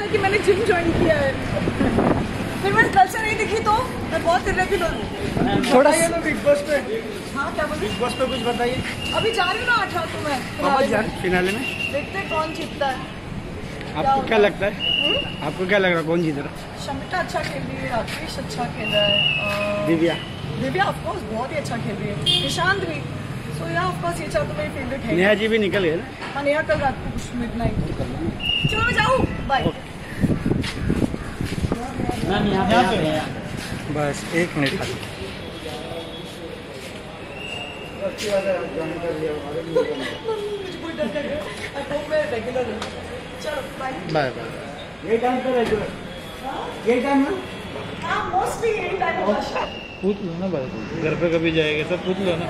लगता है कि मैंने जिम ज्वाइन किया है। फिर मैं कल से नहीं दिखी तो मैं बहुत इरेगुलर हूँ। थोड़ा बिग बॉस पे। हाँ क्या बोली? बिग बॉस पे कुछ बताइए। अभी जा रही हूँ ना रात को मैं फिनाले में। फिनाले में? देखते कौन जीतता है। आपको क्या होगा? लगता है? हुँ? आपको क्या लग रहा है? कौन जीत रहा है? शमिता अच्छा खेल रही है राकेश अच्छा खेल रहा है दिव्या। दिव्या ऑफकोर्स बहुत ही अच्छा खेल रही है। निशांत भी। सो या ऑफकोर्स ये चार तो मेरी फेवरेट है। नेहा जी भी निकल गए ना? हाँ नेहा कल रात को कुछ मिड नाइट चलो मैं जाऊँ? बाय बस एक मिनट खाली मुझे कोई डर लग रहा है आई होप मैं रेगुलर एक मिनट। Bye bye. ये टाइम पे रेगुलर ये टाइम ना हाँ मोस्टली टाइम पूछ लो ना भाई घर पे कभी जाएगा सब पूछ लो ना।